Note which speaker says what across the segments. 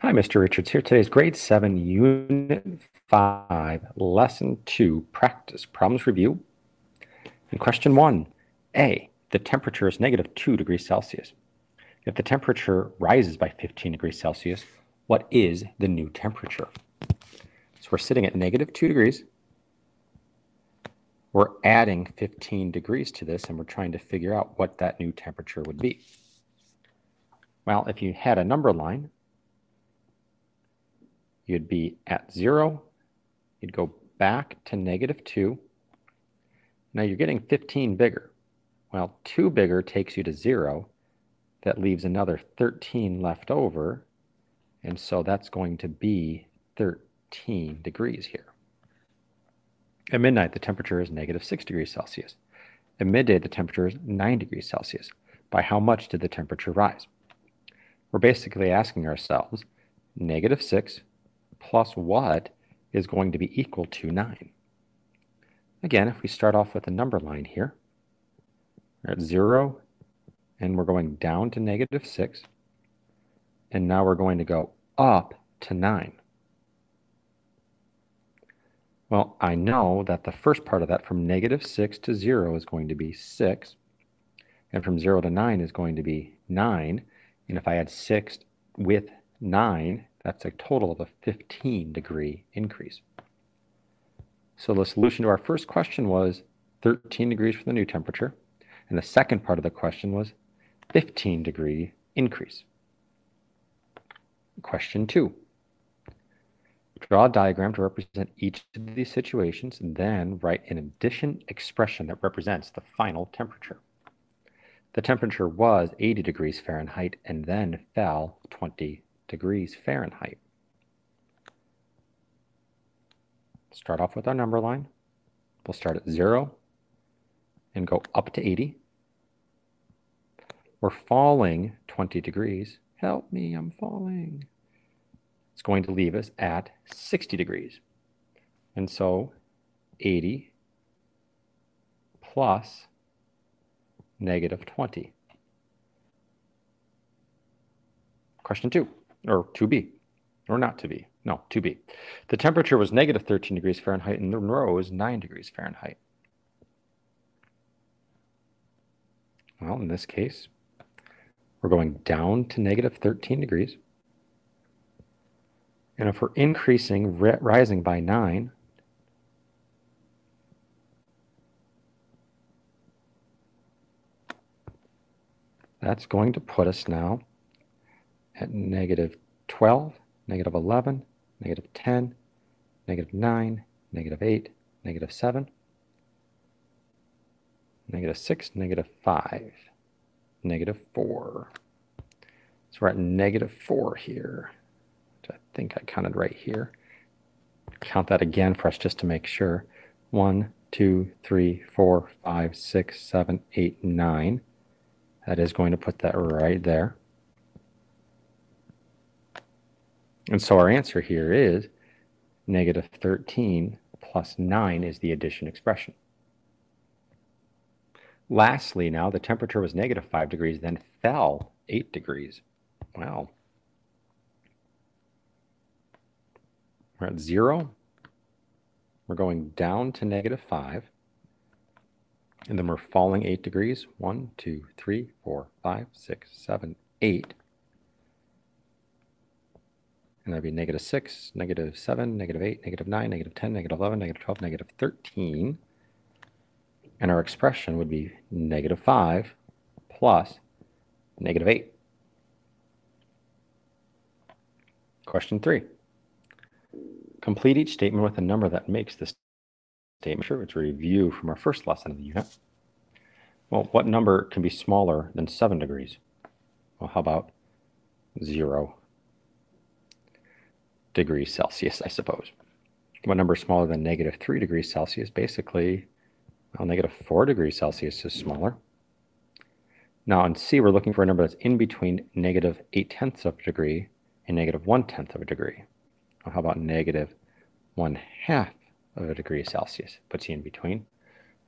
Speaker 1: Hi, Mr. Richards here. Today's grade 7, unit 5, lesson 2, practice problems review. And question 1, A, the temperature is negative 2 degrees Celsius. If the temperature rises by 15 degrees Celsius, what is the new temperature? So we're sitting at negative 2 degrees. We're adding 15 degrees to this, and we're trying to figure out what that new temperature would be. Well, if you had a number line, you'd be at zero, you'd go back to negative two. Now you're getting 15 bigger. Well, two bigger takes you to zero. That leaves another 13 left over. And so that's going to be 13 degrees here. At midnight, the temperature is negative 6 degrees Celsius. At midday, the temperature is 9 degrees Celsius. By how much did the temperature rise? We're basically asking ourselves, negative 6 plus what is going to be equal to 9. Again, if we start off with a number line here, we're at 0, and we're going down to negative 6, and now we're going to go up to 9. Well, I know that the first part of that from negative 6 to 0 is going to be 6, and from 0 to 9 is going to be 9, and if I add 6 with 9, that's a total of a 15 degree increase. So the solution to our first question was 13 degrees for the new temperature. And the second part of the question was 15 degree increase. Question two. Draw a diagram to represent each of these situations, and then write an addition expression that represents the final temperature. The temperature was 80 degrees Fahrenheit and then fell 20 degrees Fahrenheit. Start off with our number line. We'll start at 0 and go up to 80. We're falling 20 degrees. Help me, I'm falling. It's going to leave us at 60 degrees. And so 80 plus negative 20. Question two or 2b, or not to be. No, 2b. The temperature was negative 13 degrees Fahrenheit and the rose 9 degrees Fahrenheit. Well, in this case, we're going down to negative 13 degrees. And if we're increasing, rising by 9, that's going to put us now at negative 12, negative 11, negative 10, negative 9, negative 8, negative 7, negative 6, negative 5, negative 4. So we're at negative 4 here. which I think I counted right here. Count that again for us just to make sure. 1, 2, 3, 4, 5, 6, 7, 8, 9. That is going to put that right there. And so our answer here is negative 13 plus 9 is the addition expression. Lastly, now the temperature was negative 5 degrees, then fell 8 degrees. Well, we're at 0. We're going down to negative 5. And then we're falling 8 degrees. 1, 2, 3, 4, 5, 6, 7, 8. And that'd be negative 6, negative 7, negative 8, negative 9, negative 10, negative 11, negative 12, negative 13. And our expression would be negative 5 plus negative 8. Question 3. Complete each statement with a number that makes this statement true. It's a review from our first lesson of the unit. Well, what number can be smaller than 7 degrees? Well, how about 0? Degrees Celsius, I suppose. What number is smaller than negative 3 degrees Celsius? Basically, well, negative 4 degrees Celsius is smaller. Now in C, we're looking for a number that's in between negative 8 tenths of a degree and negative 1 tenth of a degree. Well, how about negative 1 half of a degree Celsius? Puts you in between.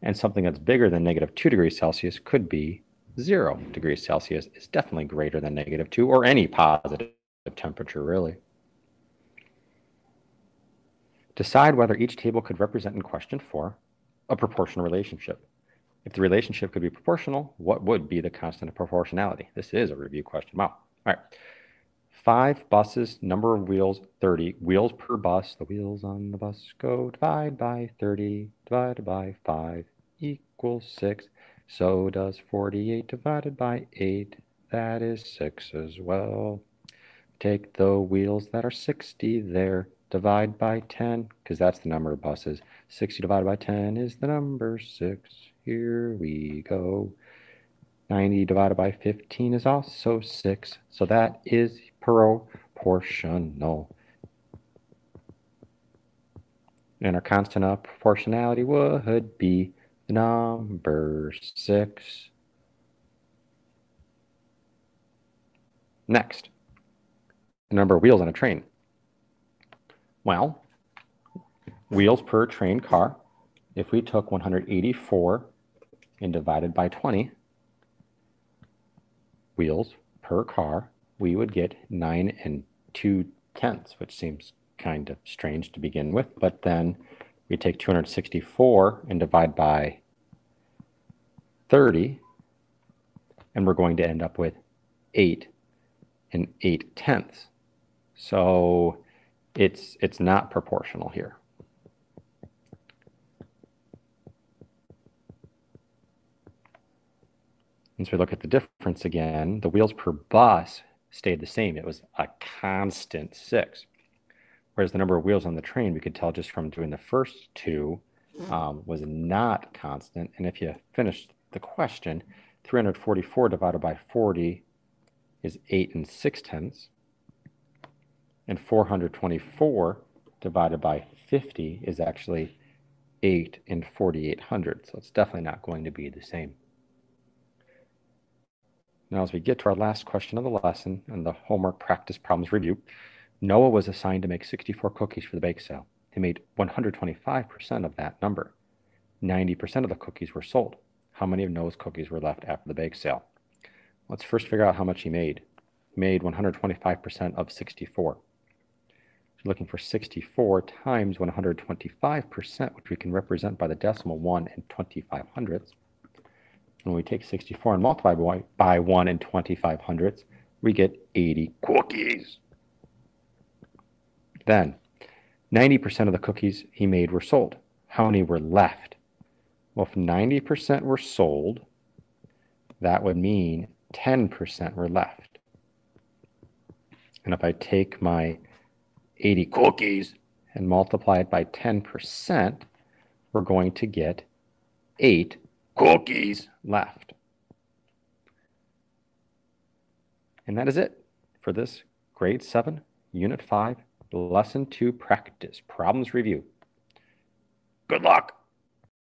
Speaker 1: And something that's bigger than negative 2 degrees Celsius could be 0 degrees Celsius is definitely greater than negative 2 or any positive temperature, really. Decide whether each table could represent in question four a proportional relationship. If the relationship could be proportional, what would be the constant of proportionality? This is a review question. Wow. All right. Five buses, number of wheels, 30. Wheels per bus. The wheels on the bus go divide by 30, divided by 5 equals 6. So does 48 divided by 8. That is 6 as well. Take the wheels that are 60 there divide by 10, because that's the number of buses. 60 divided by 10 is the number 6. Here we go. 90 divided by 15 is also 6. So that is proportional. And our constant of proportionality would be the number 6. Next, the number of wheels on a train. Well, wheels per train car, if we took 184 and divided by 20 wheels per car, we would get 9 and 2 tenths, which seems kind of strange to begin with. But then we take 264 and divide by 30, and we're going to end up with 8 and 8 tenths. So it's it's not proportional here. Once we look at the difference again. The wheels per bus stayed the same. It was a constant six. Whereas the number of wheels on the train, we could tell just from doing the first two, um, was not constant. And if you finish the question, 344 divided by 40 is 8 and 6 tenths and 424 divided by 50 is actually 8 and 4,800. So it's definitely not going to be the same. Now, as we get to our last question of the lesson and the homework practice problems review, Noah was assigned to make 64 cookies for the bake sale. He made 125% of that number. 90% of the cookies were sold. How many of Noah's cookies were left after the bake sale? Let's first figure out how much he made. He made 125% of 64 looking for 64 times 125%, which we can represent by the decimal 1 and 25 hundredths. When we take 64 and multiply by, by 1 and 25 hundredths, we get 80 cookies. Then, 90% of the cookies he made were sold. How many were left? Well, if 90% were sold, that would mean 10% were left. And if I take my 80 cookies and multiply it by 10%, we're going to get eight cookies left. And that is it for this grade 7, unit 5, lesson 2 practice problems review. Good luck.